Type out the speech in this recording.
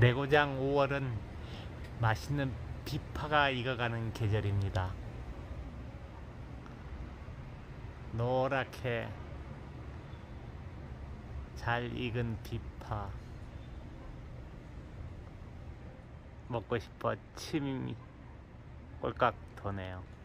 내고장 5월은 맛있는 비파가 익어가는 계절입니다. 노랗게 잘 익은 비파 먹고 싶어 침이 꼴깍 도네요.